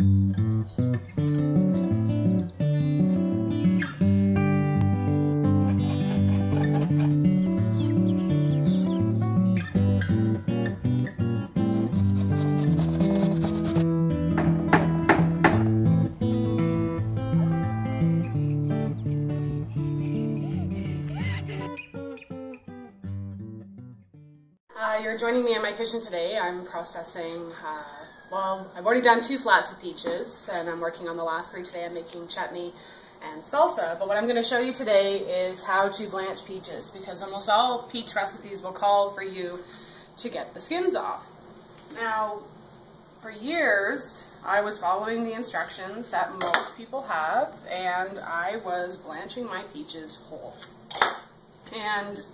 嗯 you're joining me in my kitchen today. I'm processing, uh, well, I've already done two flats of peaches, and I'm working on the last three today. I'm making chutney and salsa, but what I'm going to show you today is how to blanch peaches, because almost all peach recipes will call for you to get the skins off. Now, for years, I was following the instructions that most people have, and I was blanching my peaches whole. And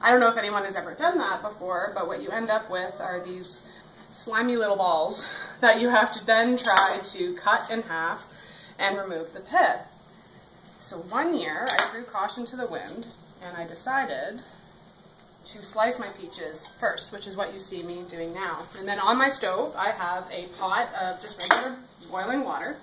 I don't know if anyone has ever done that before, but what you end up with are these slimy little balls that you have to then try to cut in half and remove the pit. So one year I threw caution to the wind and I decided to slice my peaches first, which is what you see me doing now. And then on my stove I have a pot of just regular boiling water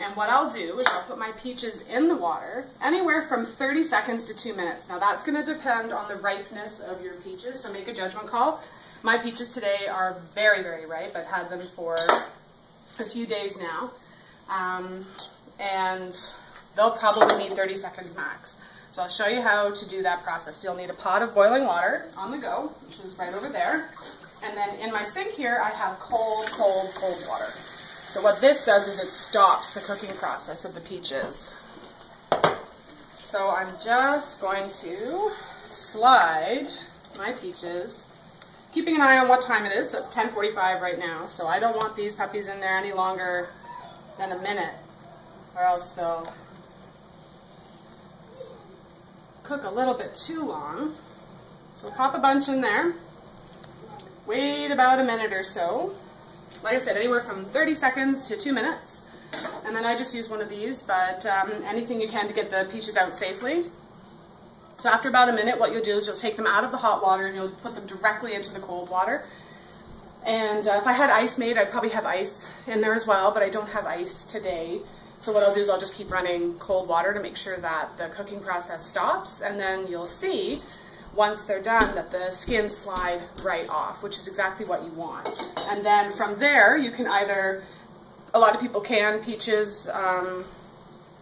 and what I'll do is I'll put my peaches in the water anywhere from 30 seconds to two minutes. Now that's going to depend on the ripeness of your peaches, so make a judgment call. My peaches today are very, very ripe. I've had them for a few days now. Um, and they'll probably need 30 seconds max. So I'll show you how to do that process. You'll need a pot of boiling water on the go, which is right over there. And then in my sink here, I have cold, cold, cold water. So what this does is it stops the cooking process of the peaches. So I'm just going to slide my peaches, keeping an eye on what time it is. So it's 10.45 right now. So I don't want these puppies in there any longer than a minute or else they'll cook a little bit too long. So pop a bunch in there. Wait about a minute or so like I said, anywhere from 30 seconds to two minutes. And then I just use one of these, but um, anything you can to get the peaches out safely. So after about a minute, what you'll do is you'll take them out of the hot water and you'll put them directly into the cold water. And uh, if I had ice made, I'd probably have ice in there as well, but I don't have ice today. So what I'll do is I'll just keep running cold water to make sure that the cooking process stops, and then you'll see once they're done that the skins slide right off, which is exactly what you want. And then from there, you can either, a lot of people can peaches, um,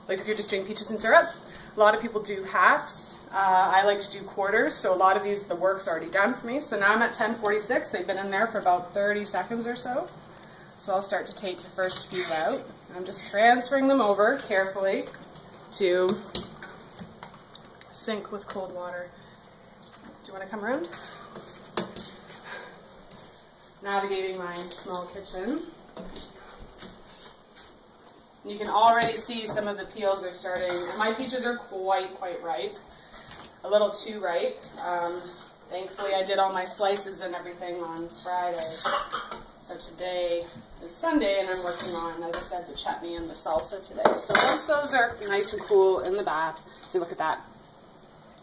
like if you're just doing peaches and syrup. A lot of people do halves. Uh, I like to do quarters, so a lot of these, the work's already done for me. So now I'm at 1046. They've been in there for about 30 seconds or so. So I'll start to take the first few out. I'm just transferring them over carefully to sink with cold water. Do you want to come around? Navigating my small kitchen. You can already see some of the peels are starting. My peaches are quite, quite ripe. A little too ripe. Um, thankfully, I did all my slices and everything on Friday. So today is Sunday, and I'm working on, as I said, the chutney and the salsa today. So once those are nice and cool in the bath, see, look at that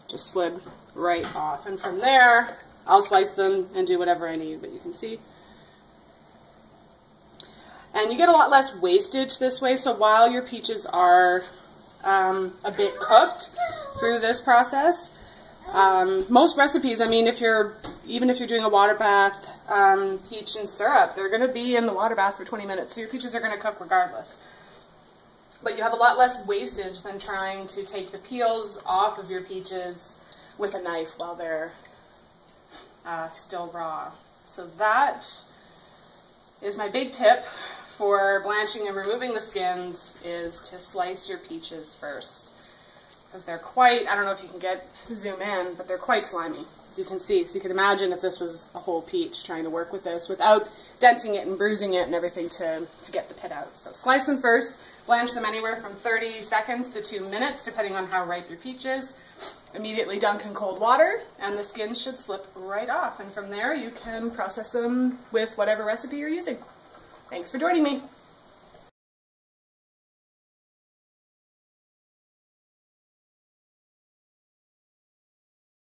just slid right off. And from there, I'll slice them and do whatever I need, but you can see. And you get a lot less wastage this way, so while your peaches are um, a bit cooked through this process, um, most recipes, I mean, if you're, even if you're doing a water bath um, peach and syrup, they're going to be in the water bath for 20 minutes, so your peaches are going to cook regardless. But you have a lot less wastage than trying to take the peels off of your peaches with a knife while they're uh, still raw. So that is my big tip for blanching and removing the skins is to slice your peaches first. Because they're quite, I don't know if you can get zoom in, but they're quite slimy, as you can see. So you can imagine if this was a whole peach trying to work with this without denting it and bruising it and everything to, to get the pit out. So slice them first, Blanch them anywhere from 30 seconds to 2 minutes, depending on how ripe your peach is. Immediately dunk in cold water, and the skins should slip right off. And from there, you can process them with whatever recipe you're using. Thanks for joining me.